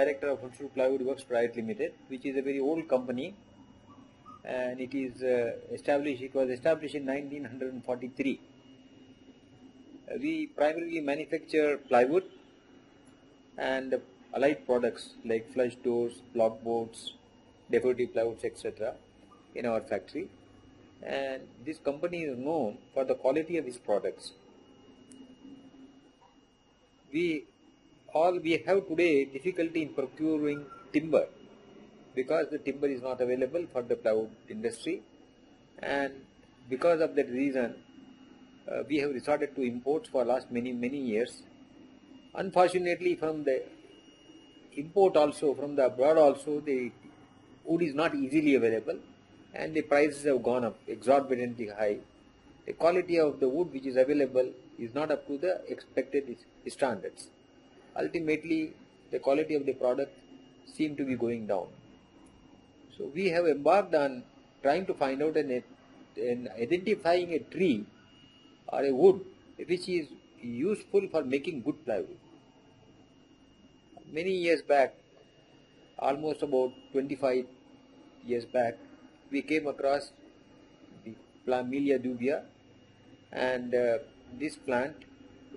Director of Hunsuru Plywood Works Private Limited, which is a very old company, and it is uh, established. It was established in 1943. Uh, we primarily manufacture plywood and allied products like flush doors, block boards, decorative plywoods, etc. in our factory. And this company is known for the quality of its products. We all we have today difficulty in procuring timber. Because the timber is not available for the plywood industry. And because of that reason uh, we have resorted to imports for last many many years. Unfortunately from the import also from the abroad also the wood is not easily available. And the prices have gone up exorbitantly high. The quality of the wood which is available is not up to the expected standards ultimately the quality of the product seem to be going down. So we have embarked on trying to find out an, an identifying a tree or a wood which is useful for making good plywood. Many years back, almost about 25 years back, we came across the Plamilia dubia and uh, this plant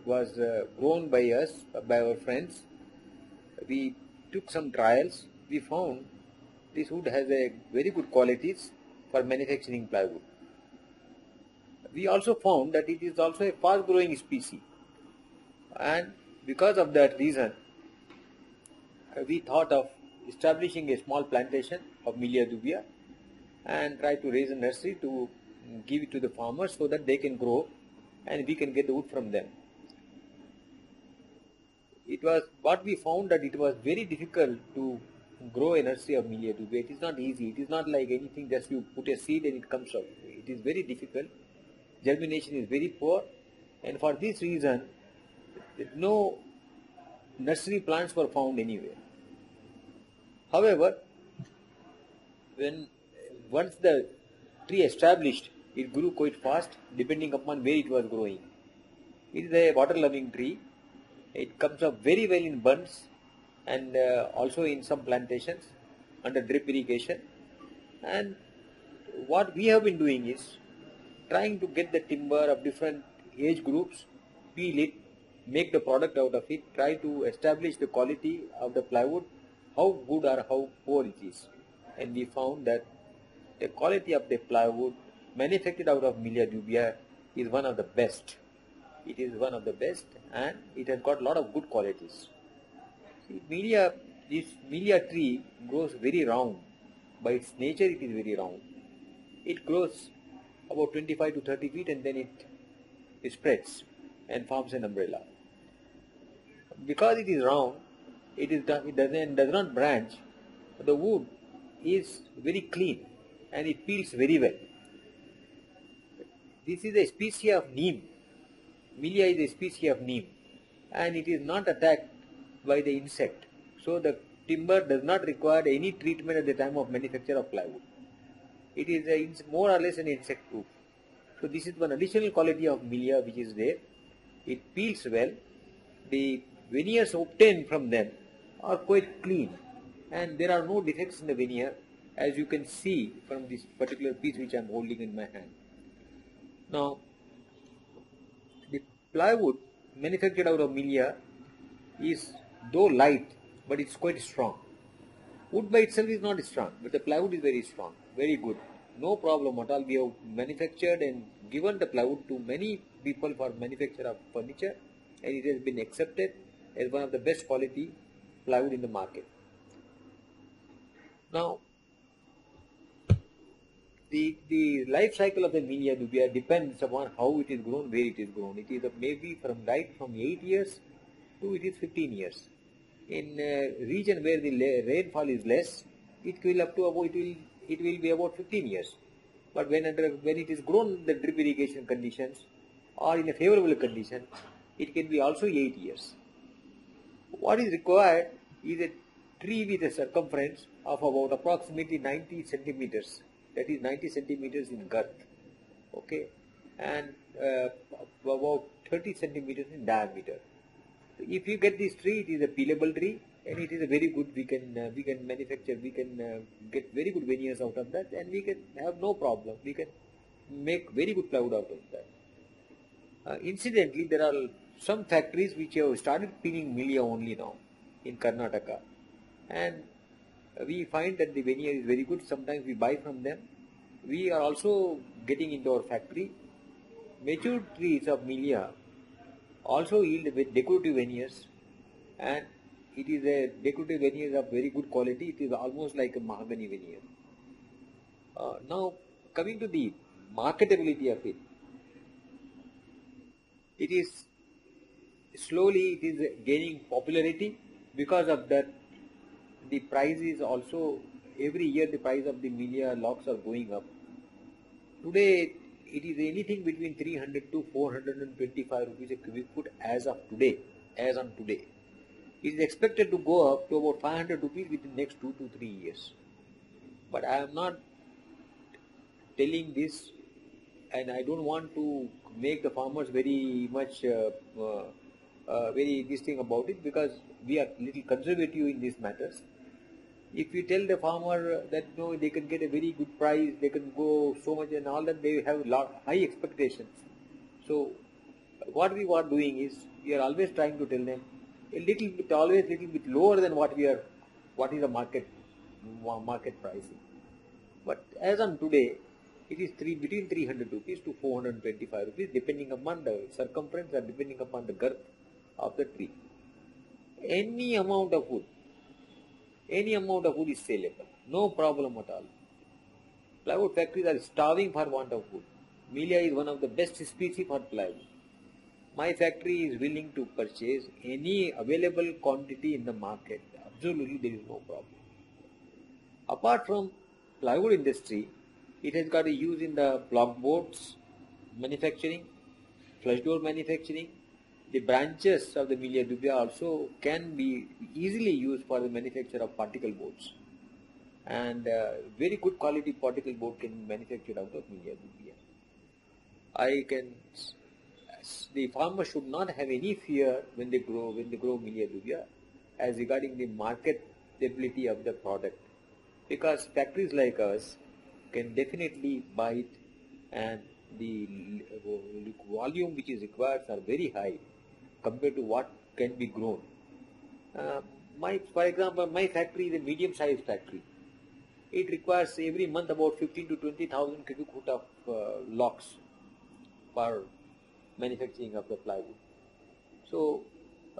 was uh, grown by us, by our friends. We took some trials. We found this wood has a very good qualities for manufacturing plywood. We also found that it is also a fast growing species and because of that reason we thought of establishing a small plantation of Melia dubia and try to raise a nursery to give it to the farmers so that they can grow and we can get the wood from them it was what we found that it was very difficult to grow nursery of Melia dubia. It is not easy. It is not like anything just you put a seed and it comes out. It is very difficult. Germination is very poor and for this reason no nursery plants were found anywhere. However, when once the tree established, it grew quite fast depending upon where it was growing. It is a water loving tree it comes up very well in bunds and uh, also in some plantations under drip irrigation. And what we have been doing is trying to get the timber of different age groups, peel it, make the product out of it, try to establish the quality of the plywood, how good or how poor it is. And we found that the quality of the plywood manufactured out of Melia dubia is one of the best. It is one of the best and it has got a lot of good qualities. See, Melia, this Melia tree grows very round. By its nature, it is very round. It grows about 25 to 30 feet and then it, it spreads and forms an umbrella. Because it is round, it is it doesn't does not branch. The wood is very clean and it peels very well. This is a species of neem Melia is a species of neem and it is not attacked by the insect. So the timber does not require any treatment at the time of manufacture of plywood. It is a, more or less an insect proof. So this is one additional quality of Melia which is there. It peels well. The veneers obtained from them are quite clean and there are no defects in the veneer as you can see from this particular piece which I am holding in my hand. Now Plywood manufactured out of Melia is though light but it's quite strong. Wood by itself is not strong but the plywood is very strong, very good. No problem at all. We have manufactured and given the plywood to many people for manufacture of furniture and it has been accepted as one of the best quality plywood in the market. Now the, the life cycle of the Melia dubia depends upon how it is grown, where it is grown. It is maybe from right from 8 years to it is 15 years. In a region where the rainfall is less, it will up to about, it will, it will be about 15 years. But when, under, when it is grown in the drip irrigation conditions or in a favorable condition, it can be also 8 years. What is required is a tree with a circumference of about approximately 90 centimeters that is 90 centimeters in girth okay? And uh, about 30 centimeters in diameter. So if you get this tree it is a peelable tree and it is a very good we can uh, we can manufacture we can uh, get very good veneers out of that and we can have no problem. We can make very good plywood out of that. Uh, incidentally there are some factories which have started pinning Melia only now in karnataka. And we find that the veneer is very good sometimes we buy from them we are also getting into our factory mature trees of Melia also yield with decorative veneers and it is a decorative veneer of very good quality. It is almost like a mahogany veneer. Uh, now, coming to the marketability of it, it is slowly it is gaining popularity because of that the price is also every year the price of the Melia locks are going up. Today it is anything between 300 to 425 rupees a cubic foot as of today, as on today. It is expected to go up to about 500 rupees within next two to three years. But I am not telling this and I don't want to make the farmers very much uh, uh, uh, very this thing about it because we are little conservative in these matters. If you tell the farmer that no, they can get a very good price, they can go so much and all that, they have lot high expectations. So what we are doing is we are always trying to tell them a little bit, always a little bit lower than what we are, what is the market market pricing. But as on today, it is three between 300 rupees to 425 rupees, depending upon the circumference or depending upon the girth of the tree. Any amount of wood, any amount of wood is saleable, no problem at all. Plywood factories are starving for want of wood. Melia is one of the best species for plywood my factory is willing to purchase any available quantity in the market. Absolutely, there is no problem. Apart from plywood industry, it has got a use in the block boards manufacturing, flush door manufacturing. The branches of the Melia dubia also can be easily used for the manufacture of particle boards. And uh, very good quality particle board can be manufactured out of Melia dubia. I can the farmer should not have any fear when they grow when they grow Melia dubia as regarding the marketability of the product because factories like us can definitely buy it and the volume which is required are very high compared to what can be grown. Uh, my, for example, my factory is a medium-sized factory. It requires every month about 15 to 20,000 cubic foot of uh, locks per manufacturing of the plywood. So,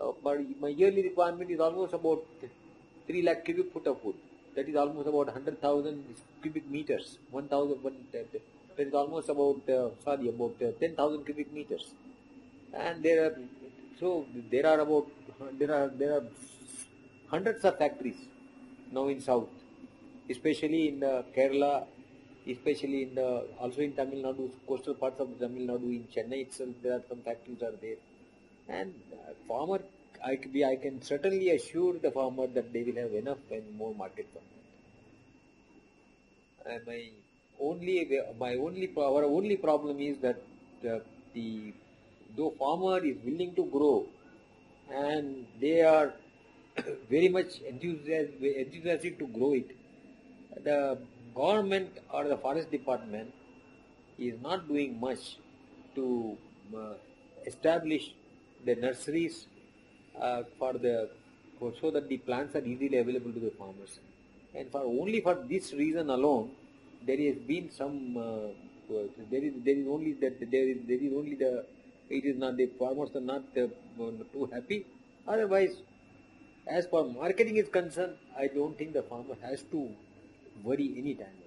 uh, my yearly requirement is almost about 3 lakh cubic foot of wood. That is almost about 100,000 cubic meters. 1,000, that is almost about, uh, sorry, about uh, 10,000 cubic meters. And there are, so there are about, there are, there are hundreds of factories now in South, especially in uh, Kerala especially in the also in Tamil Nadu, coastal parts of Tamil Nadu, in Chennai itself, there are some factories are there. And uh, farmer, I, be, I can certainly assure the farmer that they will have enough and more market for. And my only, my only, our only problem is that uh, the, though farmer is willing to grow and they are very much enthusiastic, to grow it, the government or the forest department is not doing much to uh, establish the nurseries uh, for the for, so that the plants are easily available to the farmers. And for only for this reason alone there has been some uh, there is there is only that there is there is only the it is not the farmers are not uh, too happy otherwise as far marketing is concerned i don't think the farmer has to worry anytime.